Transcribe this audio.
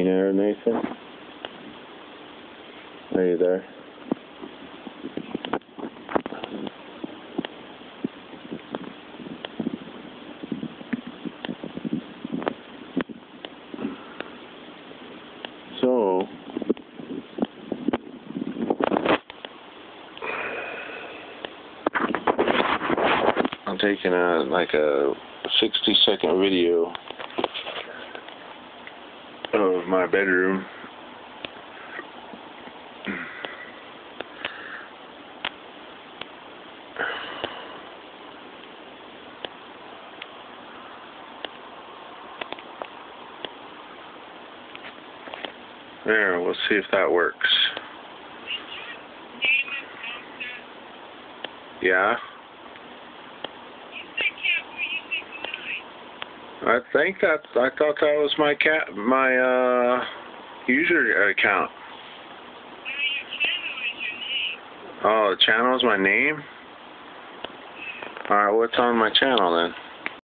You Nathan? Are you there? So, I'm taking a like a 60 second video of my bedroom. There, we'll see if that works. Yeah, I think that I thought that was my cat, my uh, user account. Oh, the channel is my name. All right, what's on my channel then?